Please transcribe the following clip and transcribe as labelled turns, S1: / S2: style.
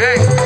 S1: Hey.